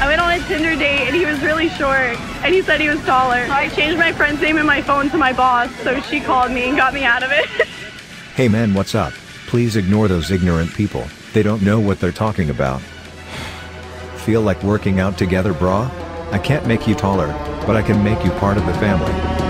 I went on a Tinder date and he was really short and he said he was taller. I changed my friend's name in my phone to my boss, so she called me and got me out of it. Hey man, what's up? Please ignore those ignorant people, they don't know what they're talking about. Feel like working out together, brah? I can't make you taller, but I can make you part of the family.